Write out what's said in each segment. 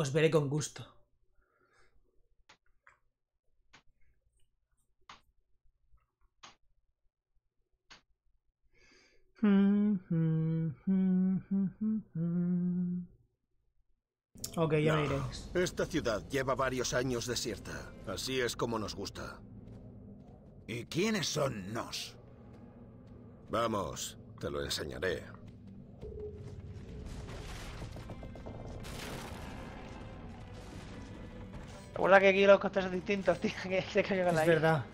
Os veré con gusto. Ok, ya me No, iréis. Esta ciudad lleva varios años desierta. Así es como nos gusta. ¿Y quiénes son nos? Vamos, te lo enseñaré. Recuerda que aquí los controles son distintos, tío. Que se cayó con la Es I. verdad.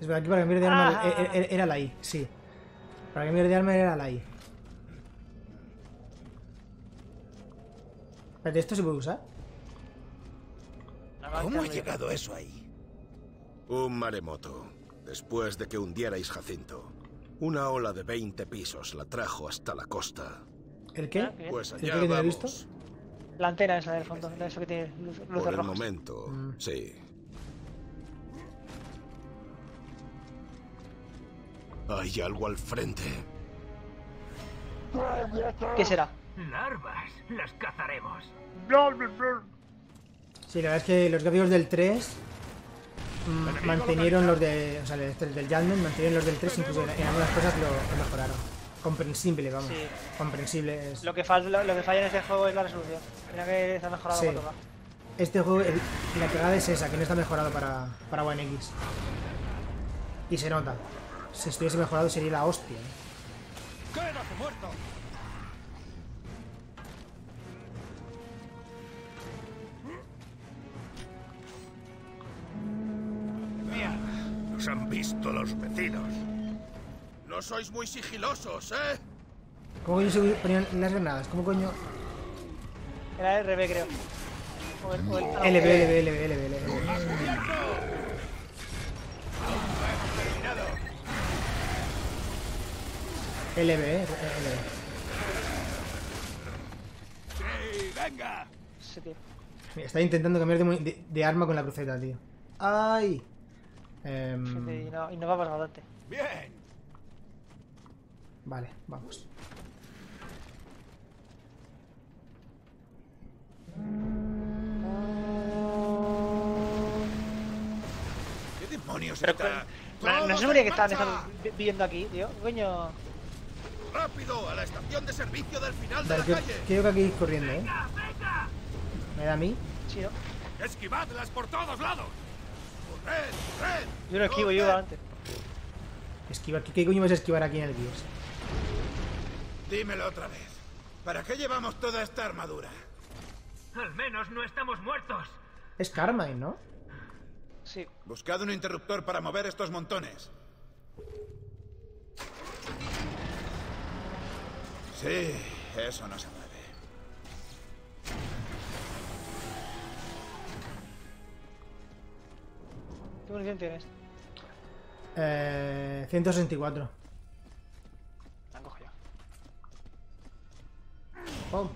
Es verdad, aquí para cambiar de arma Ah. e- e- era la I, sí. Para cambiar de arma era la I. Espérate, ¿esto se puede usar? ¿Cómo ha llegado eso ahí? Un maremoto. Después de que hundierais Jacinto. Una ola de 20 pisos la trajo hasta la costa. ¿El qué? Ah. Pues ¿El allá qué que vamos. visto? La antena esa del fondo, de eso que tiene luz- luces Por el rojas. momento, Mm. sí. Hay algo al frente. ¿Qué será? Larvas, las cazaremos. Sí, la verdad es que los gráficos del 3 mm, mantenieron los de. O sea, el del Jadman mantenieron los del 3, incluso en, en algunas cosas lo, lo mejoraron. Comprensible, vamos. Sí. Comprensible es. Lo que, fal- lo, que falla en este juego es la resolución. Mira que se ha mejorado Sí. cuando va. Este juego, el- la cagada es esa, que no está mejorado para, para One X. Y se nota. Si estuviese mejorado sería la hostia. ¿eh? ¡Quédate muerto! Nos han visto los vecinos. No sois muy sigilosos, ¿eh? ¿Cómo coño se ponían las granadas? ¿Cómo coño? Era RB, creo. O el, o el, LB, LB, LB, LB, LB. LB, eh, LB. ¡Sí, venga! Ese tío. Mira, Está intentando cambiar de, mu- de- de arma con la cruceta, tío. ¡Ay! Em, tío, y, no, y no va. ¡Bien! Vale, vamos. ¿Qué demonios Pero está? No, no ¡Todos se sabría que estaban viviendo aquí, tío. Coño. ¡Rápido! ¡A la estación de servicio del final de Vale, la creo, calle! creo que aquí ir corriendo, ¿eh? ¿Me da a mí? Sí, ¿no? ¡Esquivadlas por todos lados! ¡Corred! ¡Corred! Yo lo esquivo, yo antes. Esquivar. ¿Qué, qué coño vas a esquivar aquí en el Gears? Dímelo otra vez. ¿Para qué llevamos toda esta armadura? Al menos no estamos muertos. Es Carmine, ¿no? Sí. Buscad un interruptor para mover estos montones. Sí, eso no se mueve. ¿Qué munición tienes? Eh, 164. Pum.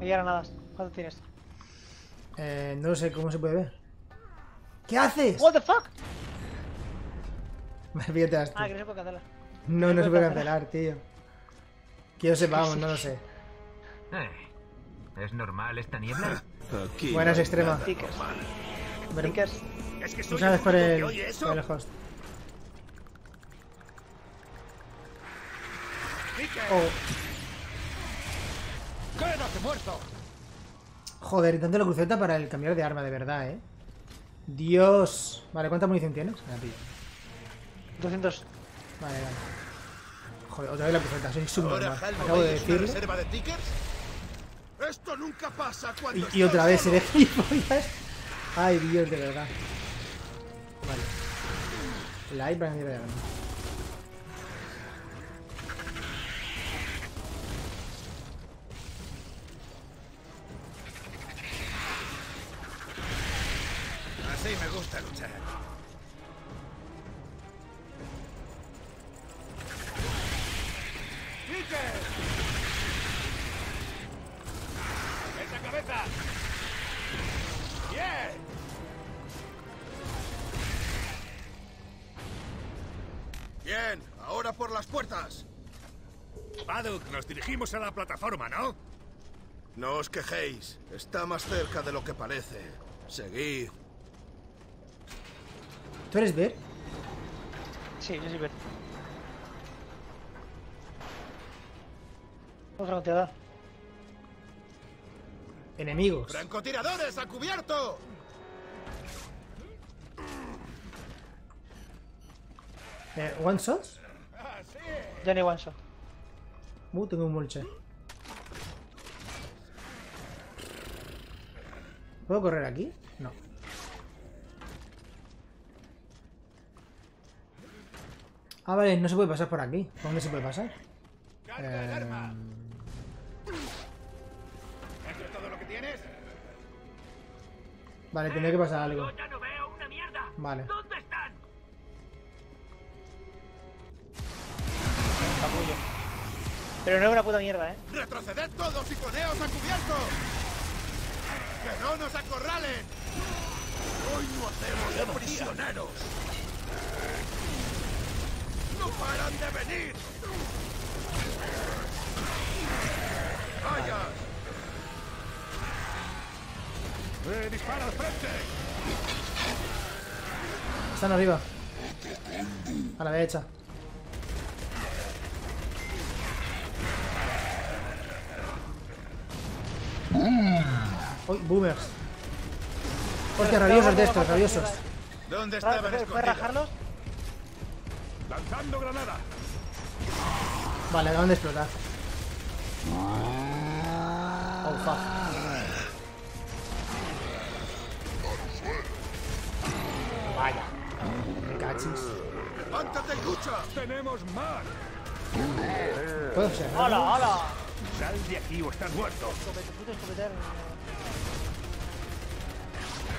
Hay granadas. ¿Cuánto tienes? Eh, no lo sé cómo se puede ver. ¿Qué haces? What the fuck? Fíjate las tú. Ah, que no se puede cancelar. No, no se puede puede cancelar, tío. Que yo sepa, vamos, no lo sé. Eh, ¿Es normal esta niebla? Aquí Buenas, no extrema. Tickers. Es que sabes el por el, por el host. Oh, ¡Quédate muerto! joder, intento la cruceta para el cambiar de arma, de verdad, eh. Dios. Vale, ¿cuánta munición tienes? Me la pillo. 200. Vale, vale. Joder, otra vez la cruceta, soy subnormal. Acabo de decirlo. Esto nunca pasa cuando Y, y otra vez seré gilipollas. Ay, Dios, de verdad. Vale. Cambiar de arma. Así puertas! Baduk, nos dirigimos a la plataforma, ¿no? No os quejéis. Está más cerca de lo que parece. Seguid. ¿Tú eres Ver? Sí, yo sí ver. Otra cantidad. Enemigos. ¡Francotiradores a cubierto! Eh, ¿One shots? Johnny Wanso. Uh, tengo un mulche. ¿Puedo correr aquí? No. Ah, vale, no se puede pasar por aquí. ¿Por dónde se puede pasar? ¡Carga el Eh, arma! ¿Eso es todo lo que tienes? Vale, tendría que pasar algo. Vale. Pero no es una puta mierda, ¿eh? ¡Retroceded todos y poneos a cubierto! ¡Que no nos acorralen! ¡Hoy no hacemos de prisioneros! ¡No paran de venir! ¡Vaya! ¡Eh, dispara al frente! Están arriba. A la derecha. Uy, boomers. Hostia, rabiosos de estos, rabiosos. ¿Dónde estaban ¿Puedes rajarlos? ¡Lanzando granada! Vale, acaban de explotar. Oh, fuck. Vaya. Me cachis. ¡Levántate lucha! ¡Tenemos más! ¿Puedo observar? ¡Sal de aquí o estás muerto! Escopete, puto escopetar.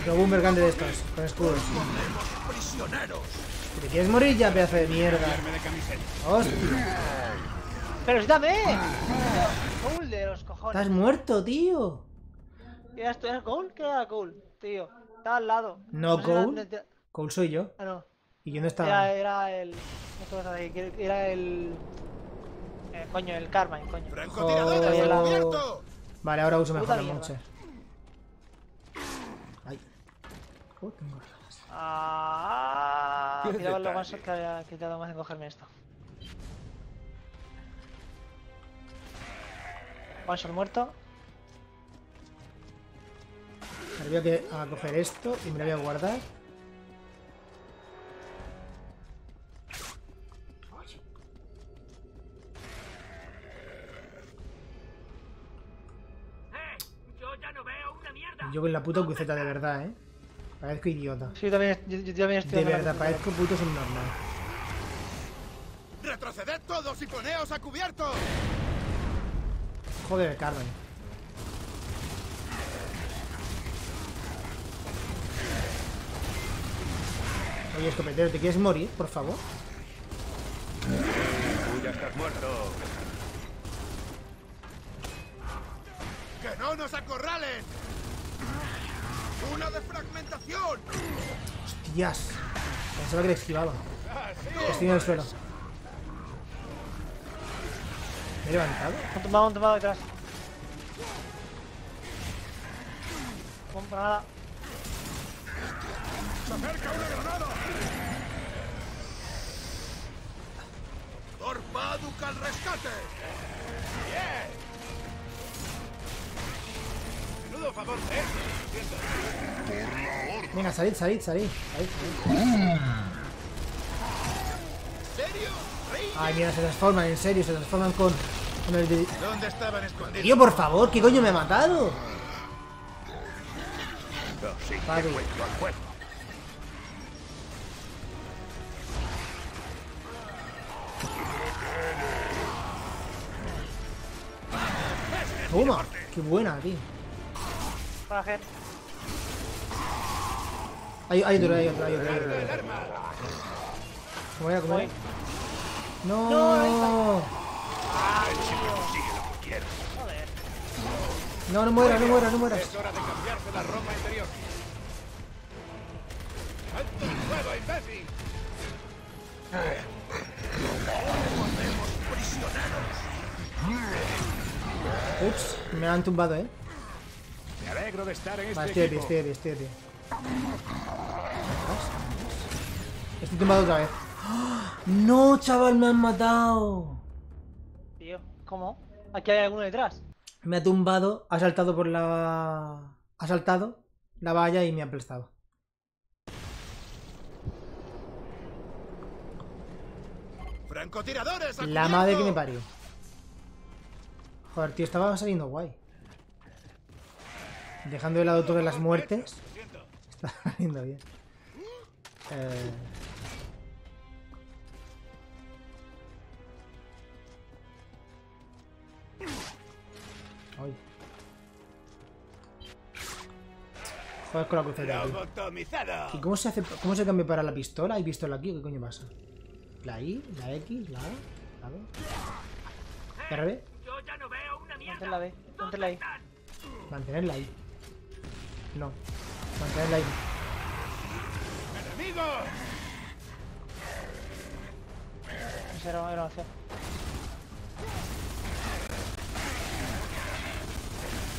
Otro boomer grande de estos, con escudos. ¡Prisioneros! ¿Te quieres morir ya, pedazo de mierda? ¡Hostia! ¡Pero sí dame! Cool de los cojones. ¡Estás muerto, tío! ¿Era esto? ¿Era Cole? ¿Qué era Cole? Tío, estaba al lado. No, sé si era- Cole. Cole soy yo. Ah, no. ¿Y yo no Era, estaba? era el. No te vas a decir, que era el. Eh, coño, el Carmine, coño. ¡Francotiradores Joder. a cubierto! Vale, ahora uso mejor el. Muncher. Ay. Oh, tengo rajas. Ah, Qué tiraba los guansos que había quitado más en cogerme esto. Guanso muerto. Ahora voy a coger esto y me lo voy a guardar. Yo con la puta cruceta de verdad, ¿eh? Parezco idiota. Sí, yo también, yo, yo también estoy De verdad, parezco puto subnormal. ¡Retroceded todos y poneos a cubierto! Joder, Carmen. Oye, escopetero, ¿te quieres morir, por favor? Tú ya estás muerto. ¡Que no nos acorralen! ¡Una defragmentación! Hostias. Pensaba que le esquivaba. Estoy en el suelo. ¿Me he levantado? Un tumbado, un tumbado detrás. Compra nada. ¡Se acerca una granada! ¡Torpaduk al rescate! Venga, salid, salid, salid. Ay, mira, se transforman, en serio, se transforman con, con el de... ¿Dónde estaban escondidos? Tío, por favor, ¿qué coño me ha matado? Vale. Toma, qué buena, tío. Roger. Hay, hay otro, hay otro, hay otro. Hay. Voy a comer. No. No, ah, no, no muera, no muera, no muera. Es hora de cambiarse la ropa interior. ¡Alto el fuego, imbécil! Ups, me han tumbado, eh. Alegro de estar en este Vale, estoy equipo. tumbado otra vez. ¡No, chaval! ¡Me han matado! Tío, ¿cómo? Aquí hay alguno detrás. Me ha tumbado, ha saltado por la... Ha saltado la valla y me ha aplastado. ¡Francotiradores! La madre que me parió. Joder, tío, estaba saliendo guay. Dejando de lado todas las muertes. Está saliendo bien. Eh... Ay. Joder con la cruceta. ¿Y cómo se hace, cómo se cambia para la pistola? ¿Hay pistola aquí o qué coño pasa? La I, la X, la A, la B. RB, Yo ya no veo una Ponte la B, ponte la I. mantenerla ahí. No, mantenerla ahí. ¡Enemigo! Ese era, era hacer.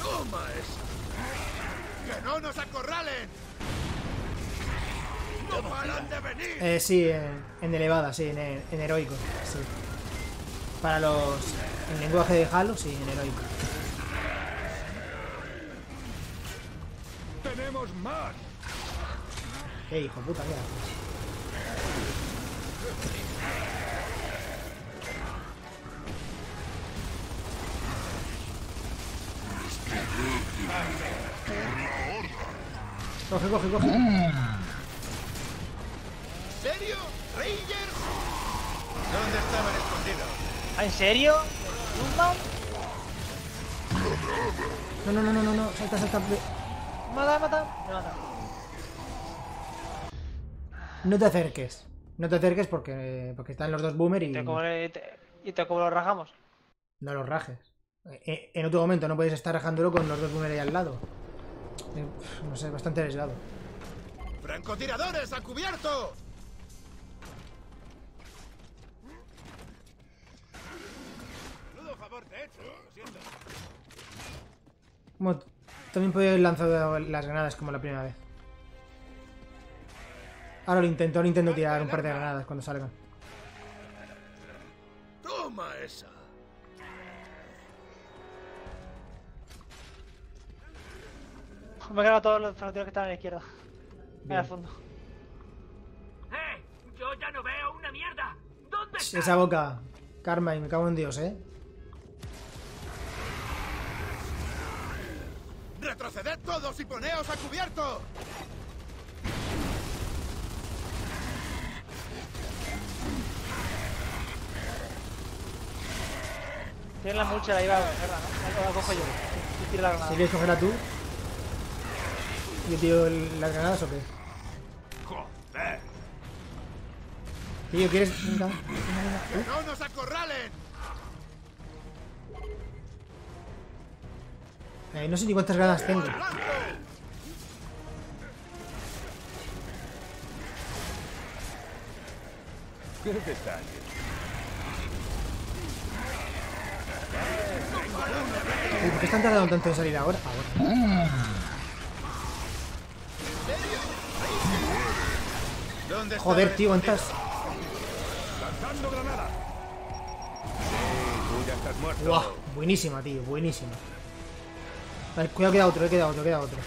¡Toma esa! ¡Que no nos acorralen! ¡No paran de venir! Eh, sí, en, en elevada, sí, en, en heroico, sí. Para los... En lenguaje de Halo, sí, en heroico. Eh, hijo de puta, ¿qué? Coge, coge, coge. ¿Serio? ¿Rangers? ¿Dónde estaban escondidos? ¿Ah, ¿En serio? No, no, no, no, no, no, salta, salta. Mata, mata. Me mata. No te acerques. No te acerques porque, porque están los dos boomer y Te cobro, te- y te cobro rajamos. no los rajes. Eh, En otro momento no puedes estar rajándolo con los dos boomer ahí al lado. Eh, No sé, bastante arriesgado. ¡Francotiradores a cubierto! Menudo favor te he hecho, lo siento. También podía haber lanzado las granadas como la primera vez. Ahora lo intento, ahora intento tirar un par de granadas cuando salgan. ¡Toma esa! Me he cargado todos los francotiradores que están a la izquierda. Bien. el fondo. ¡Eh! Yo ya no veo una mierda. ¿Dónde está? Esa boca, Karma, y me cago en Dios, eh. ¡Retroceded todos y poneos a cubierto! Tienes la mucha, ahí va a cogerla, ¿no? Ahí la cojo yo. Y tiro la granada. Si quieres cogerla tú. ¿Yo tiro las granadas o qué? ¡Joder! Tío, ¿quieres...? Venga. ¡Que no nos acorralen! Eh, no sé ni cuántas granadas tengo. ¿Por qué están tardando tanto en salir ahora? Ahora. ¿Dónde Joder, tío? ¿cuántas? ¡Lanzando granada! Tú ya estás muerto. Buah, buenísima, tío, buenísima. Vale, cuidado, queda otro, eh, queda otro, queda otro.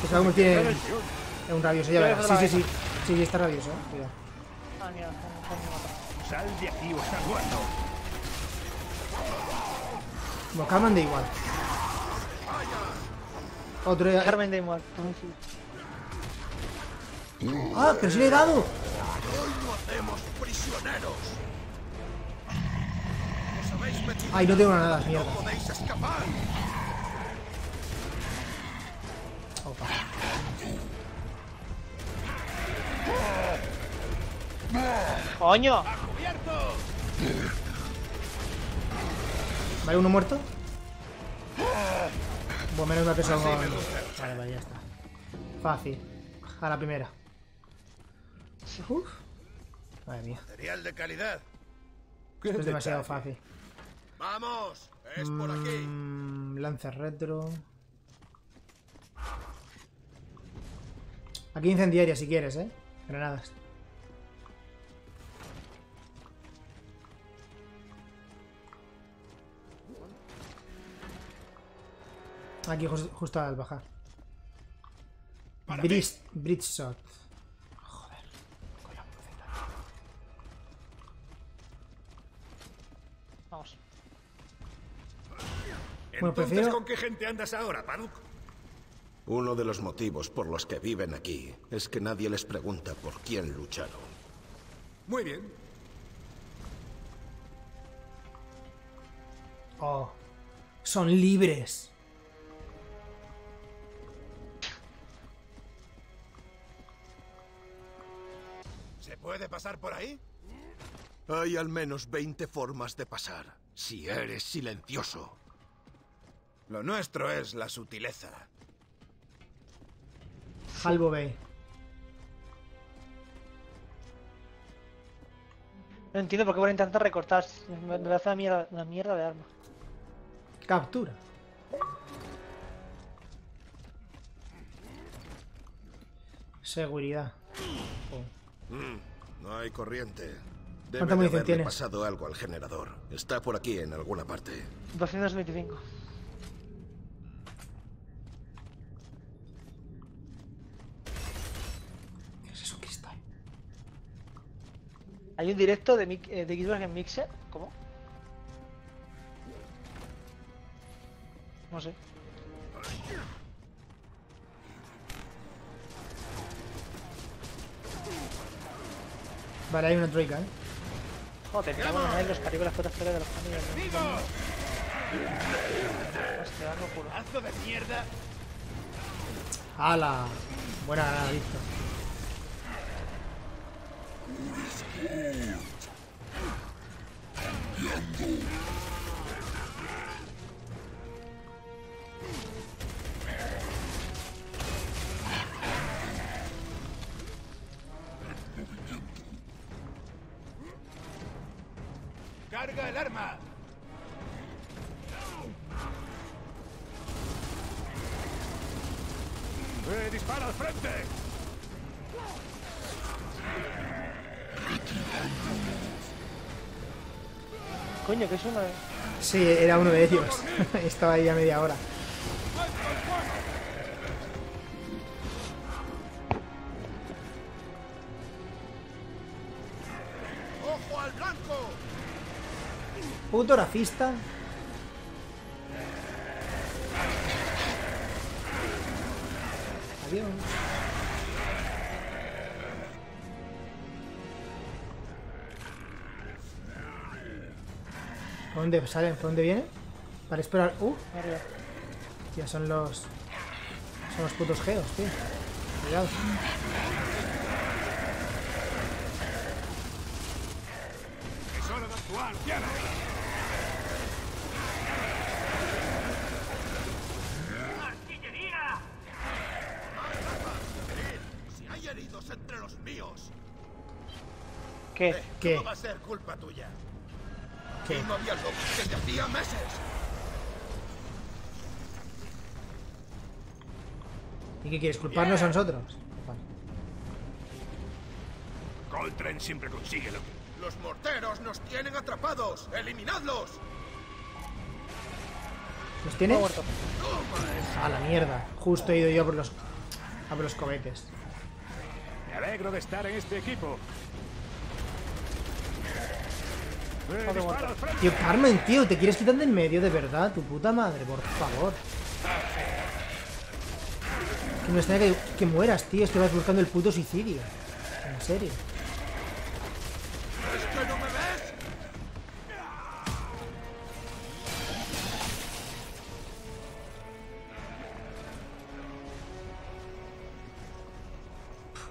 Que se va a convertir en, en un rabioso, ya verás. Sí, sí, sí. Sí, sí, está rabioso, eh. Cuidado. Ah, mira, está- está muy matado. Sal de aquí o estás muerto. Bueno, Carmen da igual. Otro ya. Carmen de muerte. ¡Ah, pero sí le he dado! Hoy no hacemos prisioneros. Ay, no tengo nada, mierda. Opa. ¡Coño! ¿Vale uno muerto? Bueno, menos mal que son... Vale, vale, ya está. Fácil. A la primera. Uf. Madre mía. Material de calidad. Esto es demasiado fácil. ¡Vamos! ¡Es por aquí! Mm, lanza retro. Aquí incendiaria si quieres, ¿eh? Granadas. Aquí jus- justo al bajar. Bridge, bridge shot. Bueno, Entonces, prefiero- ¿con qué gente andas ahora, Paduk? Uno de los motivos por los que viven aquí es que nadie les pregunta por quién lucharon. Muy bien. Oh. Son libres. ¿Se puede pasar por ahí? Hay al menos 20 formas de pasar, si eres silencioso. Lo nuestro es la sutileza. Halvo Bay. No entiendo por qué van a intentar recortar. Me me hace una mierda, una mierda de arma. Captura. Seguridad. Oh. Mm, no hay corriente. Debe ¿Cuánta de munición haberle tienes? pasado algo al generador. Está por aquí en alguna parte. 225. ¿Qué es eso, cristal? Hay un directo de, eh, de Xbox en Mixer. ¿Cómo? No sé. Vale, hay una troika, ¿eh? Joder, cago en ahí los carícolas putas fuera de los caminos. ¡Vivos! Hostia. ¡Pedazo de mierda! ¡Hala! Buena is old. Yandel. Sí, era uno de ellos. Estaba ahí a media hora. ¡Ojo al blanco! Puto racista. ¿Por dónde salen? ¿Por dónde vienen? Para esperar. Uh, Arriba. ya son los. Son los putos geos, tío. Cuidado. ¡Es hora de actuar! ¡Artillería! Si hay heridos entre los míos, ¿Qué? ¿Qué? no va a ser culpa tuya. ¿Qué? No había desde hacía meses. ¿Y qué quieres? ¿Culparnos a nosotros? Vale. Coltrane siempre consigue lo que... Los morteros nos tienen atrapados. ¡Eliminadlos! ¿Los tienes? A la mierda. Justo he ido yo por los. a por los cohetes. Me alegro de estar en este equipo. ¡Eh, Joder, dispara al frente! Tío, Carmen, tío, te quieres quitar de en medio, de verdad, tu puta madre, por favor. Que no está que, que mueras, tío, es que vas buscando el puto suicidio. En serio. ¿Es que no me ves?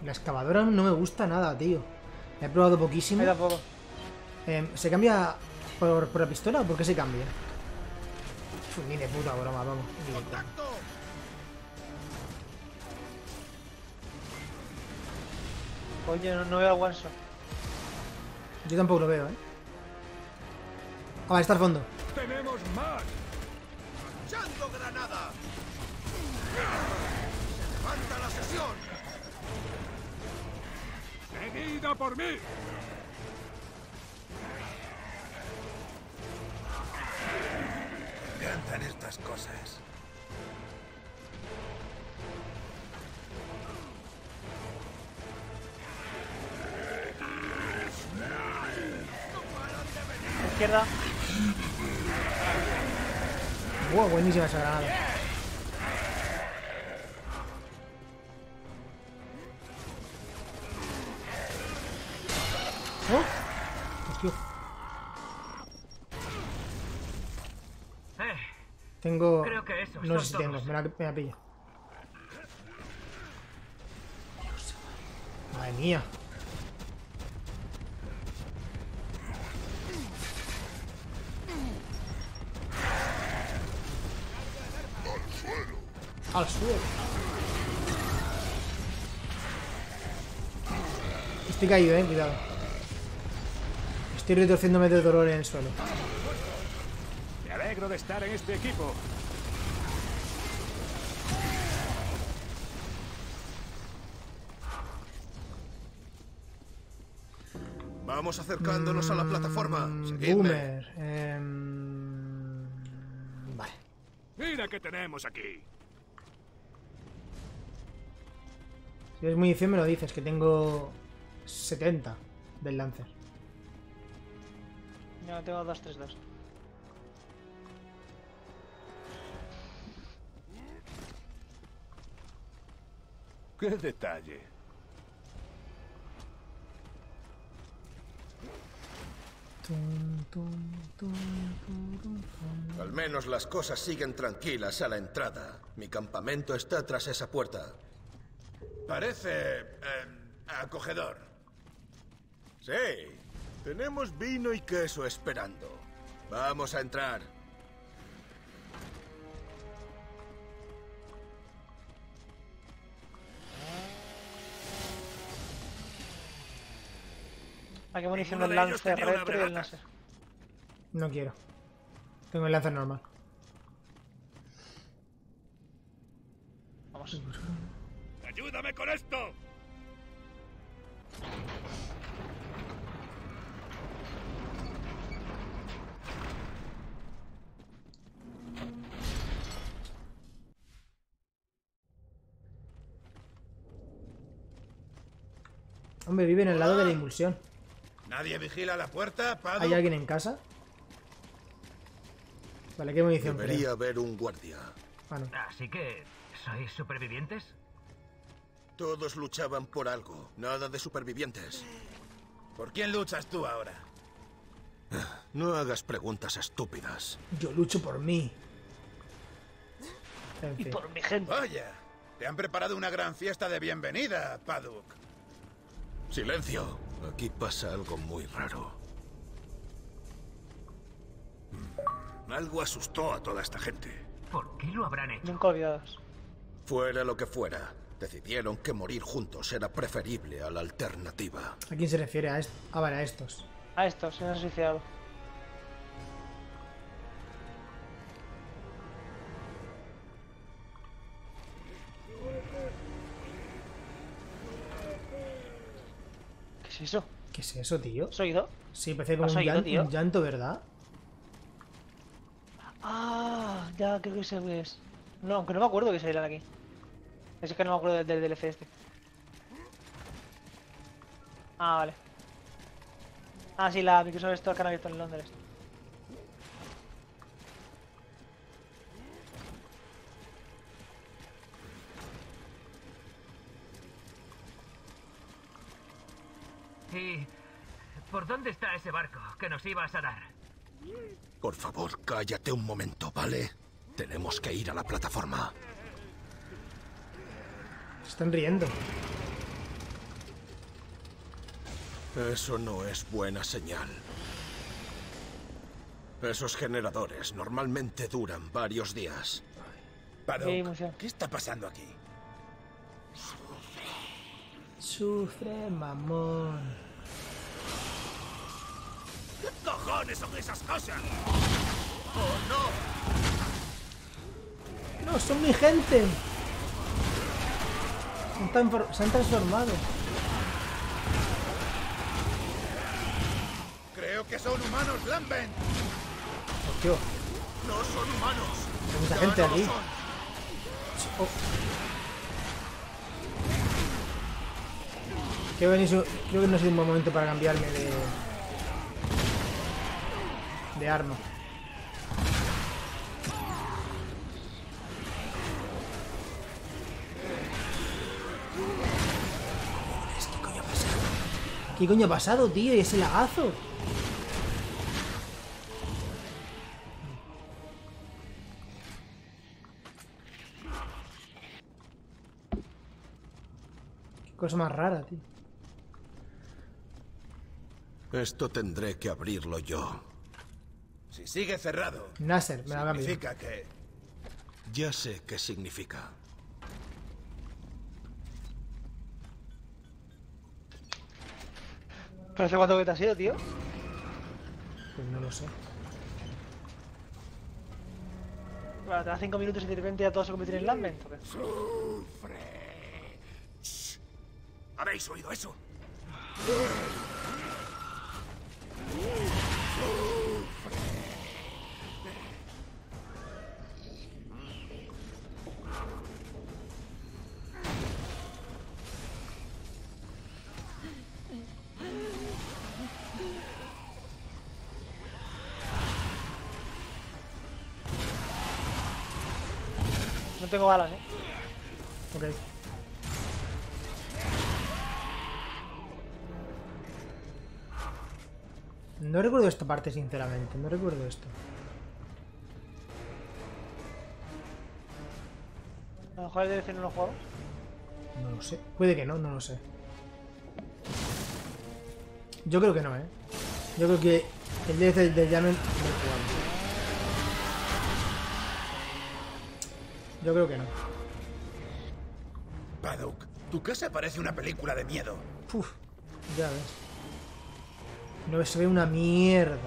La excavadora no me gusta nada, tío. La he probado poquísimo. Eh, ¿Se cambia por, por la pistola o por qué se cambia? Uf, ni de puta broma, vamos. Coño, no, no veo al Wanson. Yo tampoco lo veo, ¿eh? Ah, vale, está al fondo. ¡Te tenemos más! ¡Echando granada! ¡Se levanta la sesión! ¡Seguida por mí! Encantan estas cosas. Izquierda. Buah, buenísima esa granada. ¡Oh! Hostia, Eh, tengo... Creo que esos No sé si tengo, me la, me la pillo. Madre mía. Al suelo. Estoy caído, eh, cuidado. Estoy retorciéndome de dolor en el suelo. Alegro de estar en este equipo. Vamos acercándonos a la plataforma. Seguidme. Boomer. em, Vale. Mira qué tenemos aquí. Si es munición me lo dices, que tengo 70 del Lancer. Yo tengo 2, ¡Qué detalle! Al menos las cosas siguen tranquilas a la entrada. Mi campamento está tras esa puerta. Parece... eh, acogedor. Sí, tenemos vino y queso esperando. Vamos a entrar. ¿A qué munición retro y el bregata. Lancer? No quiero. Tengo el Lancer normal. Vamos. ¡Ayúdame con esto! Hombre, vive en el lado de la impulsión. ¿Nadie vigila la puerta, Pado? ¿Hay alguien en casa? Vale, ¿qué munición creo? Debería haber un guardia. Ah, no. así que... ¿Sois supervivientes? Todos luchaban por algo. Nada de supervivientes. ¿Por quién luchas tú ahora? No hagas preguntas estúpidas. Yo lucho por mí. En Y por mi gente. Vaya, te han preparado una gran fiesta de bienvenida, Paduk. Silencio. Aquí pasa algo muy raro. Algo asustó a toda esta gente. ¿Por qué lo habrán hecho? Nunca olvidados. Fuera lo que fuera, decidieron que morir juntos era preferible a la alternativa. ¿A quién se refiere? A est- Ah, vale, a estos. A estos, se han suicidado. Es eso? ¿Qué es eso, tío? ¿Has oído? Sí, parece como ¿Has un, oído, llan- tío? un llanto, ¿verdad? Ah, ya creo que sé qué es. No, aunque no me acuerdo que salieran aquí. Es que no me acuerdo del, del DLC este. Ah, vale. Ah, sí, la Microsoft Store que han abierto en Londres. ¿Y por dónde está ese barco que nos ibas a dar? Por favor, cállate un momento, ¿vale? Tenemos que ir a la plataforma. Se están riendo. Eso no es buena señal. Esos generadores normalmente duran varios días. Qué emoción. ¿qué está pasando aquí? Sufre, mamón. Cojones son esas cosas? ¡No, son mi gente! Se han, transformado. Creo que son humanos, Lambent. Hostia, No son humanos. hay mucha Ya gente no aquí. Oh. Creo que, no es- no un buen momento para cambiarme de... De arma. ¿Qué coño ha pasado? ¿Qué coño ha pasado, tío? ¿Y ese lagazo? Qué cosa más rara, tío. Esto tendré que abrirlo yo. Si sigue cerrado, Nasser, me la cambio. significa que Ya sé qué significa. ¿Pero hace cuánto que te has ido, tío? Pues no lo sé. Bueno, te das 5 minutos y de repente ya todo se convierte en Lambent. ¿o qué? ¿Habéis oído eso? Tengo balas, eh. Ok. No recuerdo esta parte, sinceramente. No recuerdo esto. A lo mejor el DLC no lo jugado. No lo sé. Puede que no, no lo sé. Yo creo que no, ¿eh? Yo creo que el DLC del Jamen no lo he Yo creo que no. Paddock, tu casa parece una película de miedo. Uf, ya ves. No se ve una mierda.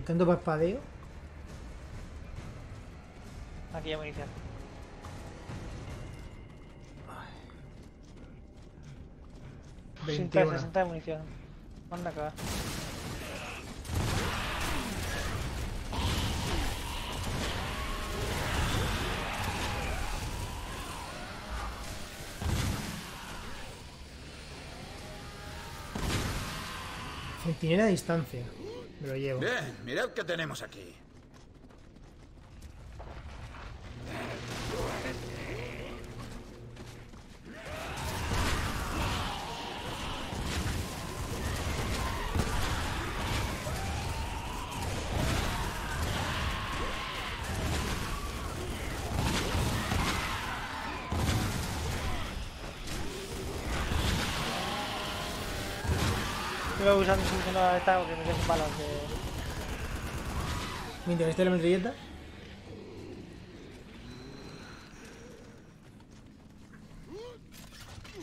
Y tanto parpadeo. Aquí hay munición. Sin 21. 60 de munición. Manda a cagar. Centinela a distancia. Me lo llevo. Bien, mirad qué tenemos aquí. Estoy usando porque me quedo sin balas de... Mientras esté la metralleta.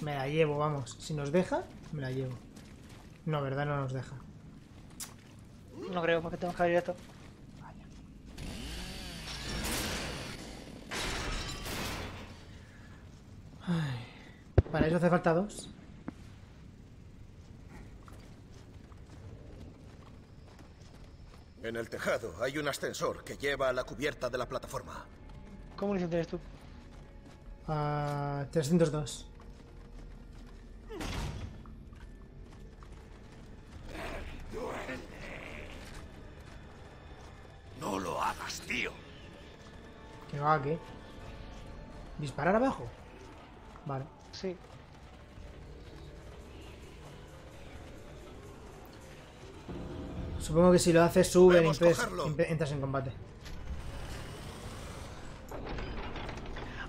Me la llevo, vamos. Si nos deja, me la llevo. No, ¿verdad? No nos deja. No creo, porque tenemos que abrir esto. Para eso hace falta dos. En el tejado hay un ascensor que lleva a la cubierta de la plataforma. ¿Qué munición tienes tú? A 302. No lo hagas, tío. ¿Que va a qué? ¿Disparar abajo? Vale. Sí. Supongo que si lo haces sube y entonces entras en combate.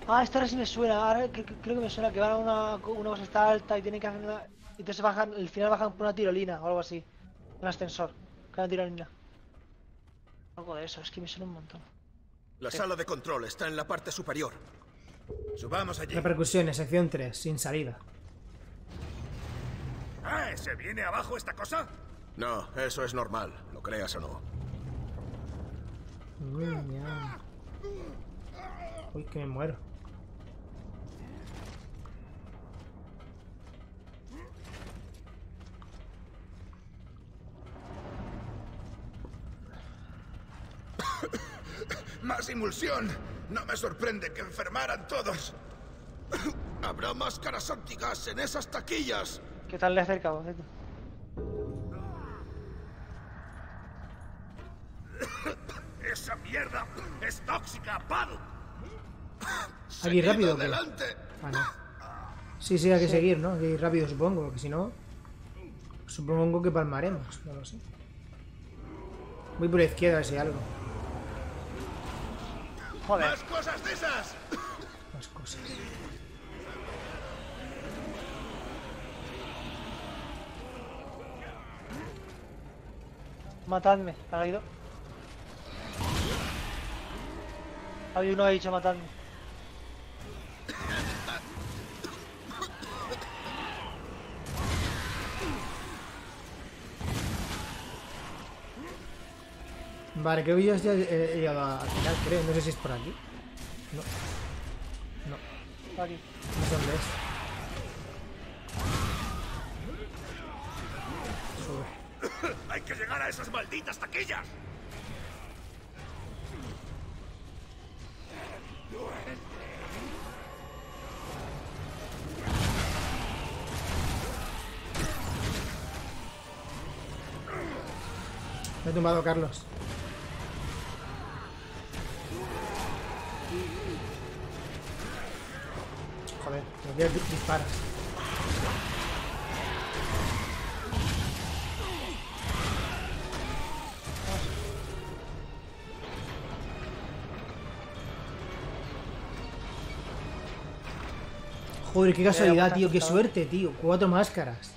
Ah, esta ahora sí me suena. Ahora creo que me suena que va a una, una cosa está alta y tiene que hacer una... Y entonces bajan, al final bajan por una tirolina o algo así. Un ascensor. Cada tirolina. Algo de eso, es que me suena un montón. La sala de control está en la parte superior. Subamos allí. Repercusiones, sección 3, sin salida. ¡Ah! ¿Se viene abajo esta cosa? No, eso es normal, lo creas o no. Uy, que me muero. ¡Más emulsión! No me sorprende que enfermaran todos. Habrá máscaras antigas en esas taquillas. ¿Qué tal le acerca, mierda es tóxica, Pal! Aquí rápido. adelante. Ah, no. Sí, sí, hay que seguir, ¿no? Hay que ir rápido, supongo, porque si no. Supongo que palmaremos, no lo sé. Voy por la izquierda a ver si hay algo. Joder, ¡Más cosas de esas! Más cosas. matadme. ¿Ha ido? Había uno dicho matadme. Vale, creo que yo ya he he llegado al final, creo. No sé si es por aquí. No. No, Aquí. no sé dónde es. Sube. ¡Hay que llegar a esas malditas taquillas! Me he tumbado, Carlos. Joder, ¿por qué di- disparas? Joder, qué casualidad, tío, qué suerte, tío. Cuatro máscaras.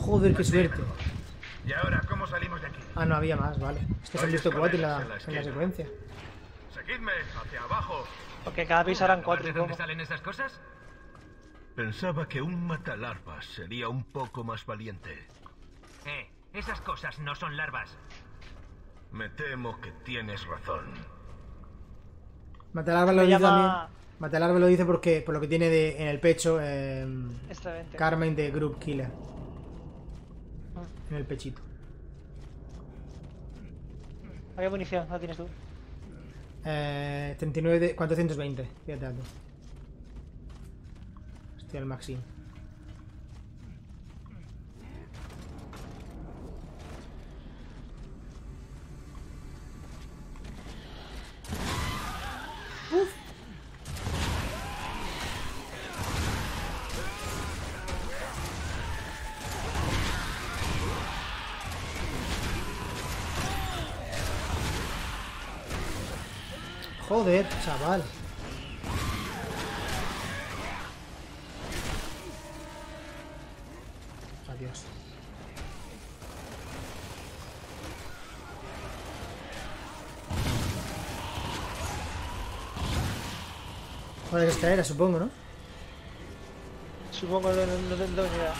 Joder, qué suerte. ¿Y ahora cómo salimos de aquí? Ah, no había más, vale. Es que se han visto cuatro en la, en la secuencia. Seguidme, hacia abajo. Porque cada piso eran cuatro, ¿De dónde salen esas cosas? Pensaba que un matalarvas sería un poco más valiente. Eh, esas cosas no son larvas. Me temo que tienes razón. Matalarva lo dice llama- también. Matalarva lo dice porque por lo que tiene de, en el pecho eh, Excelente. Carmen de Group Killer. En el pechito. Había munición, la tienes tú. Eh, 39 de 420. Fíjate tú. Estoy al máximo. Joder, chaval. Adiós. Por las escaleras, supongo, ¿no? Supongo no, no, no tengo ni idea.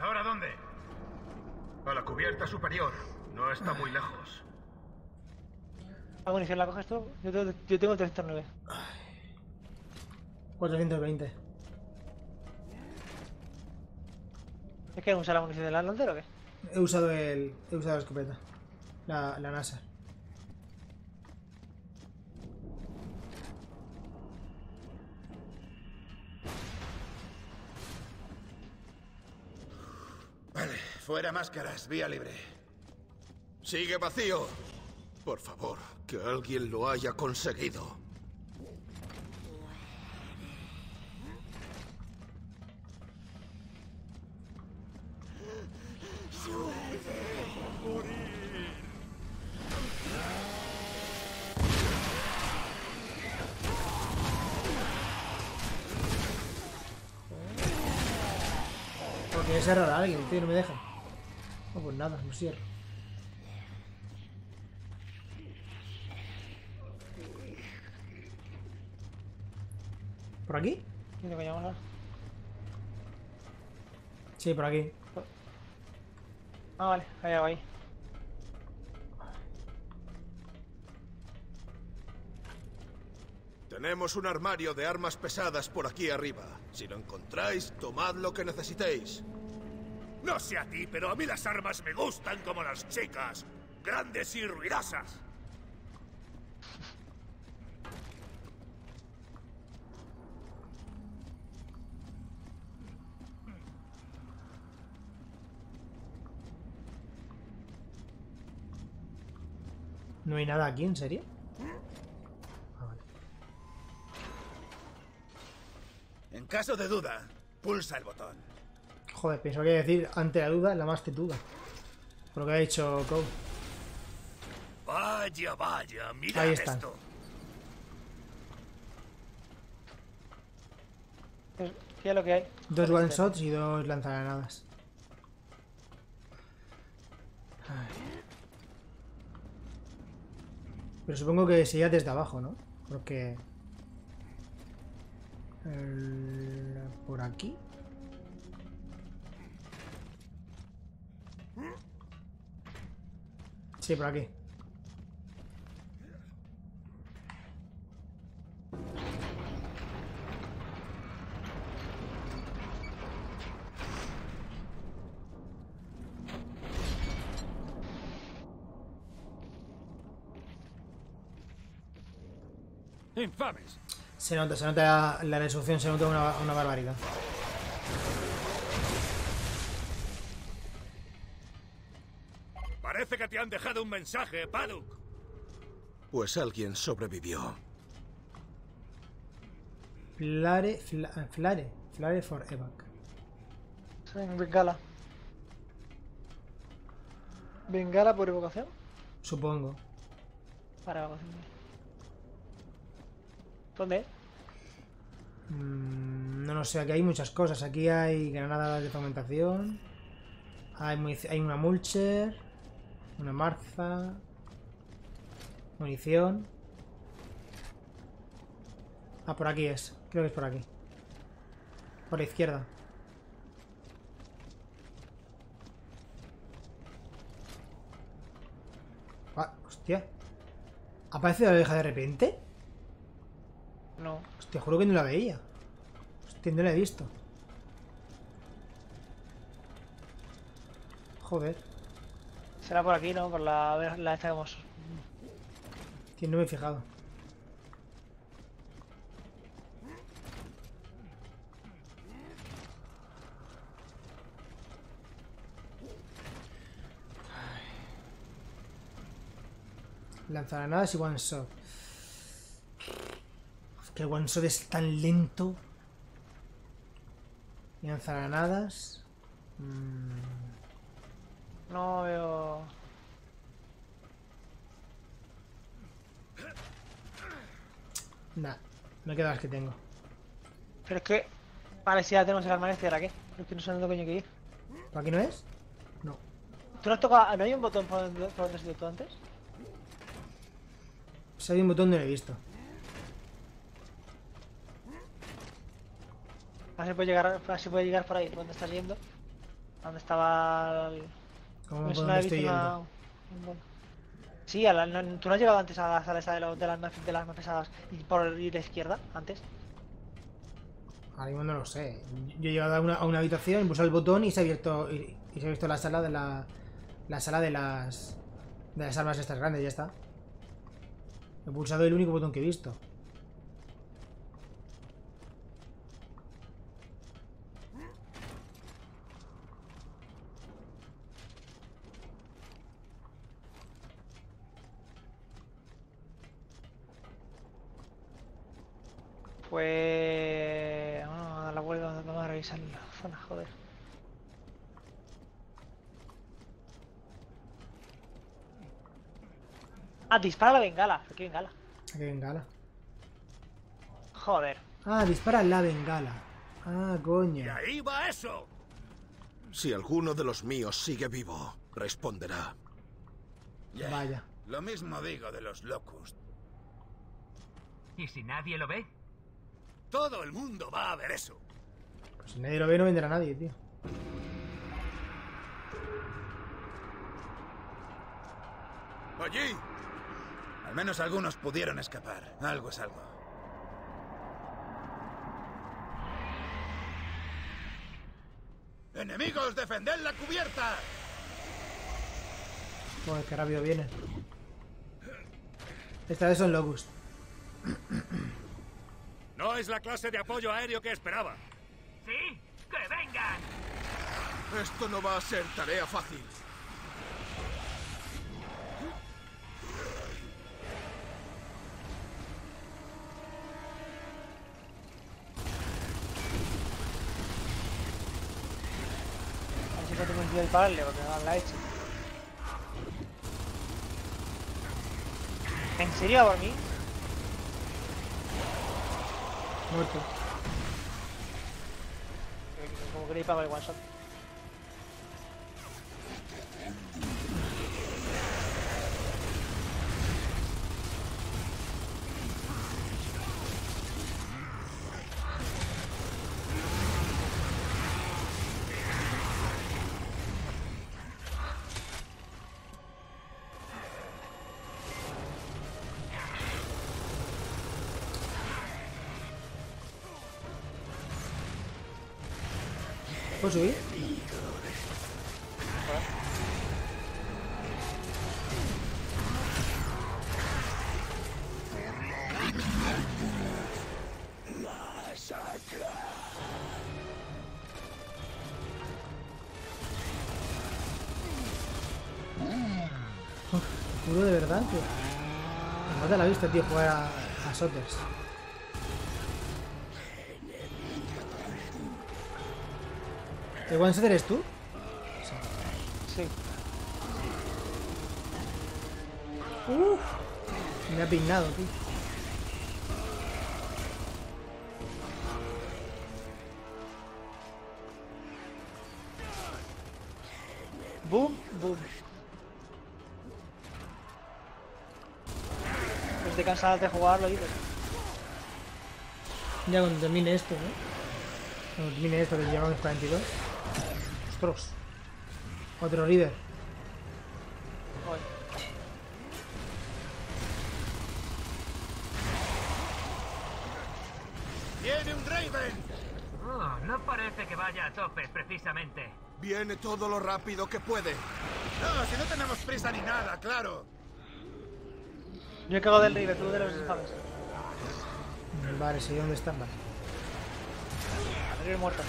¿Ahora dónde? A la cubierta superior. No está muy lejos. ¿La munición la coges tú? Yo tengo, yo tengo 309. 420. ¿Es que usa la munición del Arnolder o qué? He usado el. He usado la escopeta. La, la NASA. Vale, fuera máscaras, vía libre. Sigue vacío. Por favor, que alguien lo haya conseguido. Porque es cerrar a alguien, tío, no me deja. No, pues nada, no cierro. ¿Por aquí? Sí, por aquí. Ah, vale, hay algo ahí. Tenemos un armario de armas pesadas por aquí arriba. Si lo encontráis, tomad lo que necesitéis. No sé a ti, pero a mí las armas me gustan como las chicas. Grandes y ruidosas. ¿No hay nada aquí, en serio? Ah, vale. En caso de duda, pulsa el botón. Joder, pensaba que iba a decir ante la duda, la más tetuda. Por lo que ha dicho Cole. Vaya, vaya, mira Ahí están. esto. ¿Qué es lo que hay? Dos one shots y dos lanzagranadas. Ay. Pero supongo que sería desde abajo, ¿no? Porque... Por aquí. Sí, por aquí. Infames. Se nota, se nota la resolución, se nota una, una barbaridad. Parece que te han dejado un mensaje, Paduk. Pues alguien sobrevivió. Flare, fla- flare, flare for evac. Bengala. Bengala por evocación. Supongo. Para evocación. ¿Dónde? Mm, no lo sé, aquí hay muchas cosas. Aquí hay granadas de fragmentación. Hay, hay una mulcher. Una marza. Munición. Ah, por aquí es. Creo que es por aquí. Por la izquierda. Ah, hostia. ¿Ha aparecido la oreja de repente? No. Hostia, juro que no la veía. Hostia, no la he visto. Joder, Será por aquí, ¿no? Por la, la esta que hemos... que no me he fijado. Lanzagranadas y one shot. Que el one shot es tan lento. Y lanzagranadas. Mm, No veo... nah, me quedo las que tengo. Pero es que... Vale, si ya tenemos el arma este, ¿ahora qué? Pero es que no sé dónde coño que ir. ¿Por aquí no es? No. ¿Tú no has tocado... ¿No hay un botón por donde, por donde has ido tú antes? Si hay un botón no lo he visto. A ver si puede llegar, a ver si puede llegar por ahí, por donde estás yendo. Donde estaba el... ¿Cómo dónde estoy visto una- yendo? botón. Sí, a la- no- tú no has llegado antes a la sala esa de, las, más- de las más pesadas y por ir de izquierda, antes. Ahora mismo no lo sé. Yo he llegado a una, a una habitación, he pulsado el botón y se ha abierto y, y se ha visto la sala de la la sala de las de las armas estas grandes, ya está. He pulsado el único botón que he visto. Pues... Vamos a dar la vuelta, vamos a revisar la zona, joder. Ah, dispara la bengala. ¿Qué bengala? ¿A qué bengala? Joder. Ah, dispara la bengala. Ah, Y coño. ahí va eso. Si alguno de los míos sigue vivo, responderá. Ya. Vaya. Lo mismo digo de los Locust. ¿Y si nadie lo ve? Todo el mundo va a ver eso. Pues si nadie lo ve, no vendrá nadie, tío. Allí. Al menos algunos pudieron escapar. Algo es algo. ¡Enemigos, defended la cubierta! Joder, qué rápido viene. Esta vez son Locust. No es la clase de apoyo aéreo que esperaba. ¿Sí? ¡Que vengan! Esto no va a ser tarea fácil. A ver si puedo un tío dispararle porque no la he hecho. ¿En serio por mí? Muerto. Como queréis para el one shot. Vista, tío, jugar a, a Sotters. ¿El one eres tú? Sí. Uf, me ha peinado, tío. Boom, boom. Pues te cansas de jugarlo, dices. Ya cuando termine esto, ¿no? Cuando termine esto, que llevamos 42. Ostras. Otro líder. ¡Viene un Raven! Oh, no parece que vaya a tope, precisamente. Viene todo lo rápido que puede. No, si no tenemos prisa ni nada, claro. Yo he cagado del River, tú de los espadas. Vale, sí, ¿dónde están? Vale. River muerto.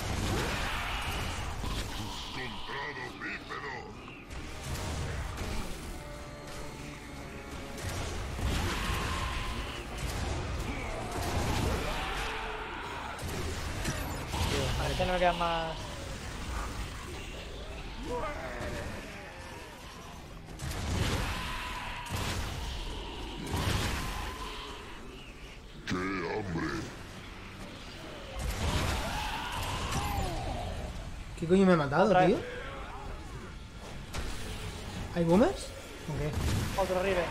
Vale, este no me quedan más. Coño me ha matado, Otra vez. tío? ¿Hay boomers? ¿O qué? Otro River.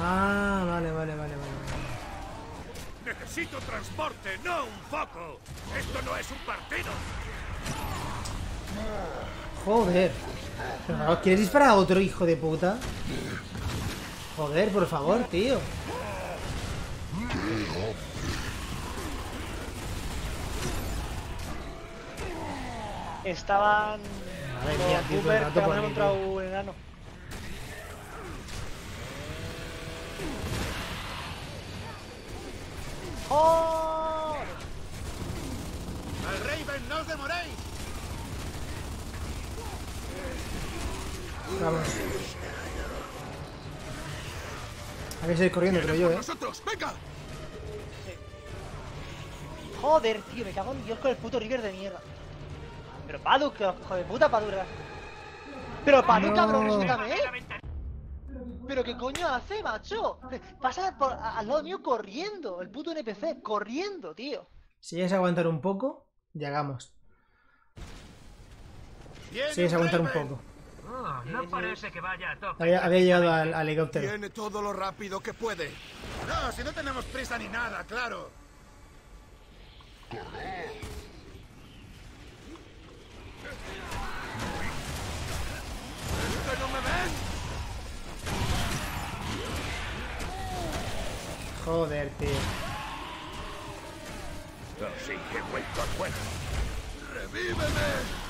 Ah, vale, vale, vale, vale. vale. Necesito transporte, no un foco. Esto no es un partido. Joder. Pero, no, ¿Quieres disparar a otro hijo de puta? Joder, por favor, tío. Estaban. Los por mí, contra un enano. ¡Oh! ¡Al Raven, no os demoréis! Vamos. Hay que seguir corriendo, creo yo, eh. ¡Nosotros! ¡Venga! Joder, tío, me cago en Dios con el puto River de mierda. Pero Padu, que hijo de puta Padura. Pero Padu, No. cabrón, respétame, ¿eh? ¿Pero qué coño hace, macho? Pasa por, al lado mío corriendo, el puto NPC, corriendo, tío. Si a aguantar un poco, llegamos. ¡Viene Sí, se aguantar un poco. Oh, no parece que vaya a tope. Había, había llegado al, al helicóptero. Viene todo lo rápido que puede. No, si no tenemos prisa ni nada, claro. ¿Es que no? Joder, tío. Así que vuelto al juego. ¡Revíveme!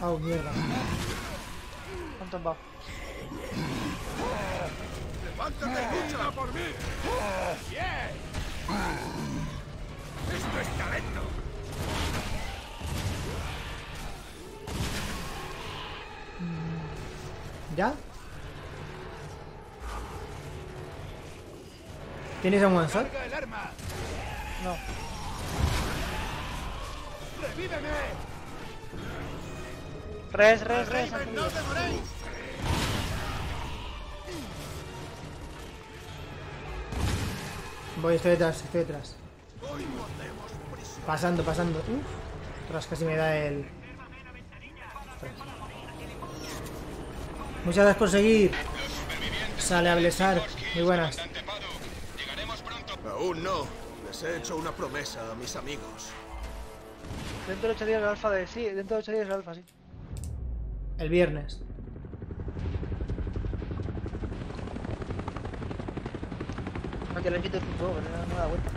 Oh, mierda. ¿Cuántos va? ¡Levántate y lucha por mí! ¡Bien! Esto es talento. ¿Ya? ¿Tienes un one shot? ¡Carga el arma! No. ¡Revíveme! Res, res, res. Voy, estoy detrás, estoy detrás. Pasando, pasando. Uf. Ostras, casi me da el... Ostras. Muchas gracias por seguir. Sale a Blesar. Muy buenas. Aún no. Les he hecho una promesa a mis amigos. Dentro de 8 días el alfa de. Sí, dentro de 8 días el alfa, sí. El viernes. No, que le quito el juego, pero no, no da vuelta.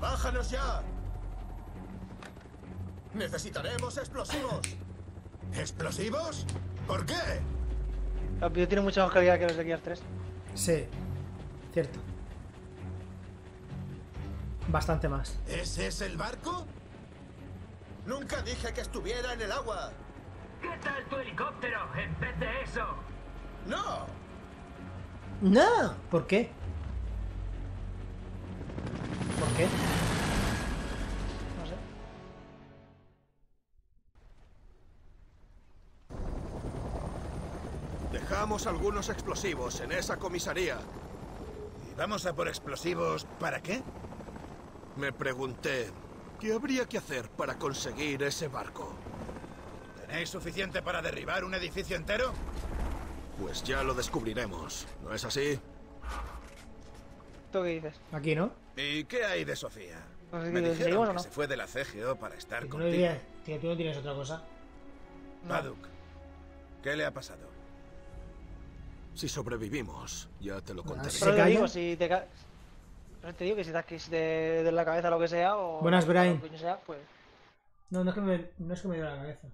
¡Bájanos ya! Necesitaremos explosivos. ¿Explosivos? ¿Por qué? El vídeo tiene mucha más calidad que los de Gear 3. Sí. Cierto. Bastante más. ¿Ese es el barco? Nunca dije que estuviera en el agua. ¿Qué tal tu helicóptero en vez de eso? ¡No! No. ¿Por qué? ¿Por qué? No sé. Dejamos algunos explosivos en esa comisaría. ¿Y vamos a por explosivos para qué? Me pregunté, ¿qué habría que hacer para conseguir ese barco? ¿Tenéis suficiente para derribar un edificio entero? Pues ya lo descubriremos, ¿no es así? ¿Tú qué dices? Aquí, ¿no? ¿Y qué hay de Sofía? Pues, Me ¿seguimos dijeron o que no? se fue de la CGO para estar Tú no, contigo. dirías- tío, tú no tienes otra cosa. Baduk, ¿qué le ha pasado? Si sobrevivimos, ya te lo contaré. ¿Se Pero te digo, si te ca... Pero te digo que si te has de, de la cabeza o lo que sea, o... Buenas, Brian. o lo que sea, pues... No, no es que me, no es que me duele la cabeza.